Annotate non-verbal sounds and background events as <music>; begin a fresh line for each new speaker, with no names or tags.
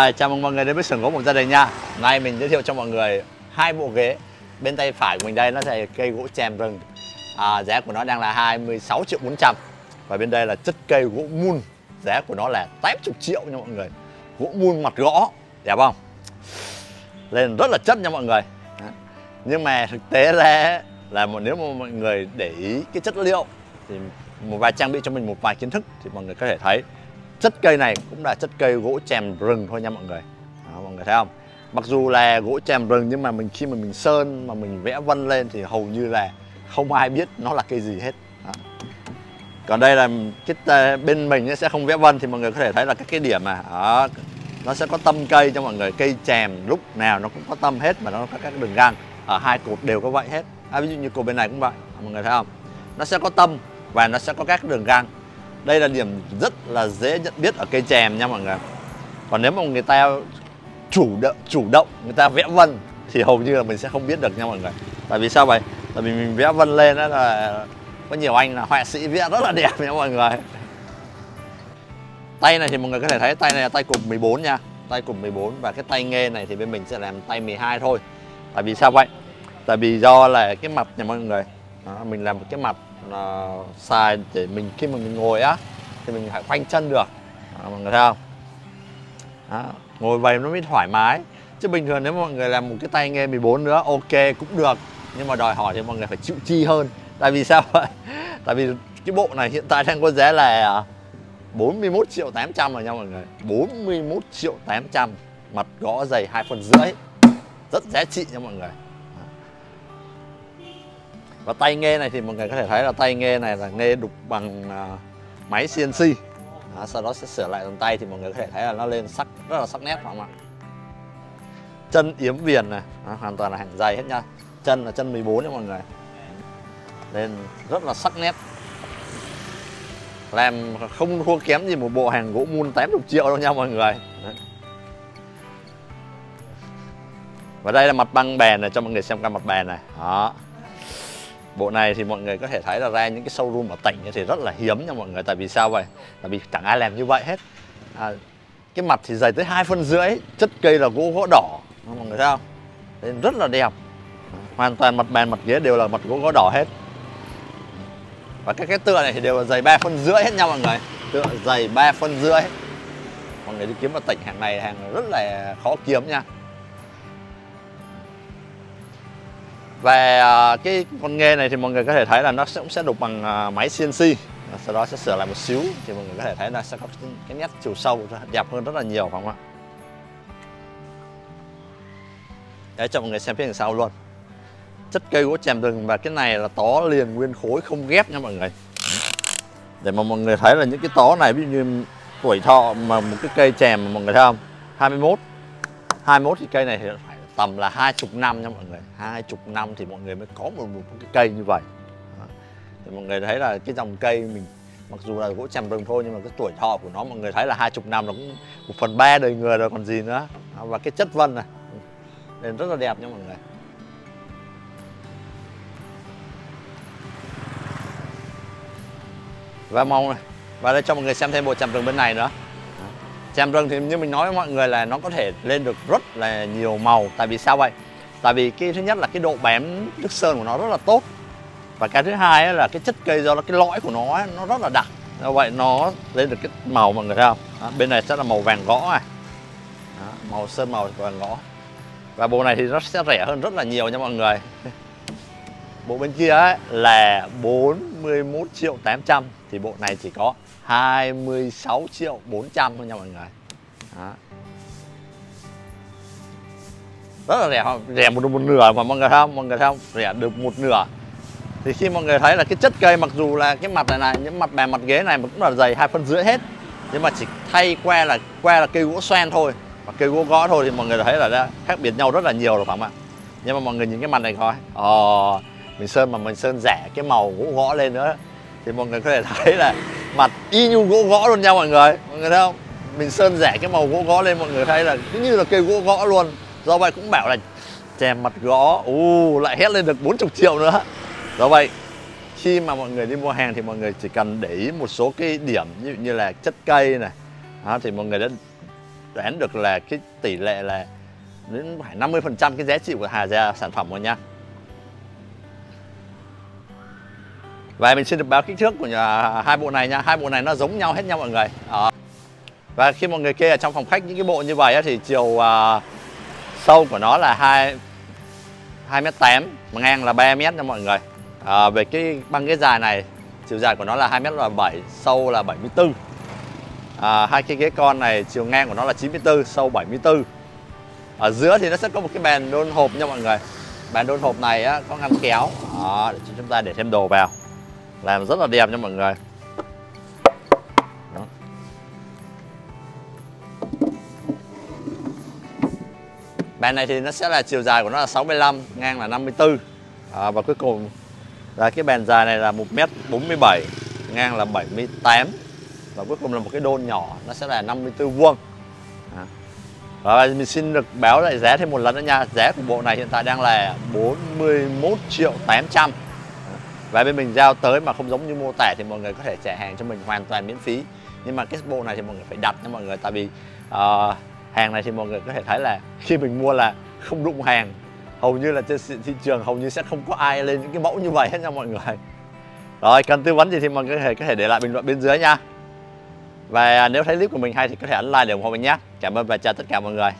À, chào mừng mọi người đến với sưởng gỗ một gia đình nha. Nay mình giới thiệu cho mọi người hai bộ ghế. Bên tay phải của mình đây nó là cây gỗ chèm rừng. À, Giá của nó đang là 26 triệu 400 Và bên đây là chất cây gỗ mun. Giá của nó là 80 triệu nha mọi người. Gỗ mun mặt gõ. Đẹp không? Lên rất là chất nha mọi người. Nhưng mà thực tế ra là một nếu mà mọi người để ý cái chất liệu Thì một vài trang bị cho mình một vài kiến thức Thì mọi người có thể thấy chất cây này cũng là chất cây gỗ chèm rừng thôi nha mọi người. Đó, mọi người thấy không? Mặc dù là gỗ chèm rừng nhưng mà mình khi mà mình sơn mà mình vẽ vân lên thì hầu như là không ai biết nó là cây gì hết. Đó. còn đây là cái ờ, bên mình sẽ không vẽ vân thì mọi người có thể thấy là các cái điểm mà đó, nó sẽ có tâm cây cho mọi người. Cây chèm lúc nào nó cũng có tâm hết mà nó có các đường gang ở hai cột đều có vậy hết. À, ví dụ như cột bên này cũng vậy. Mọi người thấy không? Nó sẽ có tâm và nó sẽ có các đường gang đây là điểm rất là dễ nhận biết ở cây chèm nha mọi người. Còn nếu mà người ta chủ động chủ động người ta vẽ vân thì hầu như là mình sẽ không biết được nha mọi người. Tại vì sao vậy? Tại vì mình vẽ vân lên đó là có nhiều anh là họa sĩ vẽ rất là đẹp nha mọi người. Tay này thì mọi người có thể thấy tay này là tay cụm 14 nha. Tay cụm 14 và cái tay nghe này thì bên mình sẽ làm tay 12 thôi. Tại vì sao vậy? Tại vì do là cái mặt nha mọi người. Đó, mình làm một cái mặt uh, xài để mình khi mà mình ngồi á thì mình phải khoanh chân được. À, mọi người thấy không? Đó, ngồi vậy nó mới thoải mái. Chứ bình thường nếu mọi người làm một cái tay nghe 14 nữa ok cũng được. Nhưng mà đòi hỏi thì mọi người phải chịu chi hơn. Tại vì sao? Vậy <laughs> tại vì cái bộ này hiện tại đang có giá là 41 triệu 800 rồi nha mọi người. 41 triệu 800 mặt gõ dày hai phần rưỡi. Rất giá trị nha mọi người và tay nghe này thì mọi người có thể thấy là tay nghe này là nghe đục bằng à, máy CNC đó, sau đó sẽ sửa lại bằng tay thì mọi người có thể thấy là nó lên sắc rất là sắc nét phải không ạ? Chân yếm viền này đó, hoàn toàn là hàng dày hết nha. Chân là chân 14 nha mọi người. Lên rất là sắc nét. Làm không thua kém gì một bộ hàng gỗ mun 80 triệu đâu nha mọi người. Và đây là mặt băng bèn này cho mọi người xem qua mặt bèn này. Đó bộ này thì mọi người có thể thấy là ra những cái showroom ở tỉnh thì rất là hiếm nha mọi người tại vì sao vậy? Tại vì chẳng ai làm như vậy hết. À, cái mặt thì dày tới hai phân rưỡi chất cây là gỗ gỗ đỏ. Mọi người thấy không? Nên rất là đẹp. Hoàn toàn mặt bàn mặt ghế đều là mặt gỗ gỗ đỏ hết. Và các cái tựa này thì đều là dày ba phân rưỡi hết nha mọi người. Tựa dày ba phân rưỡi. Mọi người đi kiếm ở tỉnh hàng này hàng rất là khó kiếm nha. Và à, cái con nghe này thì mọi người có thể thấy là nó sẽ cũng sẽ đục bằng à, máy CNC sau đó sẽ sửa lại một xíu thì mọi người có thể thấy là sẽ có cái nét chiều sâu đẹp hơn rất là nhiều phải không ạ? Để cho mọi người xem phía đằng sau luôn. Chất cây gỗ chèm rừng và cái này là tó liền nguyên khối không ghép nha mọi người. Để mà mọi người thấy là những cái tó này, ví dụ như tuổi thọ mà một cái cây chèm mà mọi người thấy không? 21 21 thì cây này thì phải tầm là hai chục năm nha mọi người. Hai chục năm thì mọi người mới có một, một cái cây như vậy. Thì mọi người thấy là cái dòng cây mình mặc dù là gỗ chèm rừng thôi nhưng mà cái tuổi thọ của nó mọi người thấy là hai chục năm nó cũng một phần ba đời người rồi còn gì nữa. Và cái chất vân này nên rất là đẹp nha mọi người. Và mong này và đây cho mọi người xem thêm bộ chèm rừng bên này nữa xem rừng thì như mình nói với mọi người là nó có thể lên được rất là nhiều màu. Tại vì sao vậy? Tại vì cái thứ nhất là cái độ bám nước sơn của nó rất là tốt. Và cái thứ hai là cái chất cây do nó cái lõi của nó nó rất là đặc. Do vậy nó lên được cái màu mọi người thấy không đó, bên này sẽ là màu vàng gõ này. Đó, màu sơn màu vàng gõ. Và bộ này thì nó sẽ rẻ hơn rất là nhiều nha mọi người bộ bên kia ấy là 41 triệu 800 thì bộ này chỉ có 26 triệu 400 thôi nha mọi người. Đó. rất là rẻ không? Rẻ một một nửa mà mọi người thấy không? Mọi người thấy không? Rẻ được một nửa. Thì khi mọi người thấy là cái chất cây mặc dù là cái mặt này này, những mặt bàn mặt ghế này cũng là dày hai phân rưỡi hết, nhưng mà chỉ thay que là que là cây gỗ xoen thôi. Và cây gỗ gõ thôi thì mọi người thấy là đã khác biệt nhau rất là nhiều rồi phải không ạ? Nhưng mà mọi người nhìn cái mặt này coi. Ờ mình sơn mà mình sơn rẻ cái màu gỗ gõ lên nữa thì mọi người có thể <laughs> thấy là mặt y như gỗ gõ luôn nha mọi người. Mọi người thấy không? Mình sơn rẻ cái màu gỗ gõ lên mọi người thấy là cứ như là cây gỗ gõ luôn. Do vậy cũng bảo là chèm mặt gõ u lại hét lên được 40 triệu nữa. Do vậy khi mà mọi người đi mua hàng thì mọi người chỉ cần để ý một số cái điểm như, như là chất cây này. Đó, thì mọi người đã đoán được là cái tỷ lệ là đến phải 50% cái giá trị của hà ra sản phẩm rồi nha. Và mình xin được báo kích thước của nhà, hai bộ này nha. Hai bộ này nó giống nhau hết nha mọi người. Đó. và khi mọi người kê ở trong phòng khách những cái bộ như vậy thì chiều uh, sâu của nó là hai hai mét tám ngang là 3 mét nha mọi người. À, về cái băng ghế dài này chiều dài của nó là hai mét là bảy, sâu là 74 à, hai cái ghế con này chiều ngang của nó là 94 sâu 74 ở giữa thì nó sẽ có một cái bàn đôn hộp nha mọi người. Bàn đôn hộp này á, có ngăn kéo. Đó, để cho chúng ta để thêm đồ vào làm rất là đẹp nha mọi người. Đó. bàn này thì nó sẽ là chiều dài của nó là 65 ngang là 54 à, và cuối cùng là cái bàn dài này là 1m47 ngang là 78 và cuối cùng là một cái đôn nhỏ nó sẽ là 54 vuông. À. và mình xin được báo lại giá thêm một lần nữa nha. Giá của bộ này hiện tại đang là 41 triệu 800 và bên mình giao tới mà không giống như mô tả thì mọi người có thể trả hàng cho mình hoàn toàn miễn phí Nhưng mà cái bộ này thì mọi người phải đặt nha mọi người Tại vì uh, hàng này thì mọi người có thể thấy là khi mình mua là không đụng hàng Hầu như là trên thị trường hầu như sẽ không có ai lên những cái mẫu như vậy hết nha mọi người Rồi cần tư vấn gì thì mọi người có thể, có thể để lại bình luận bên dưới nha và nếu thấy clip của mình hay thì có thể ấn like để ủng hộ mình nhé. Cảm ơn và chào tất cả mọi người.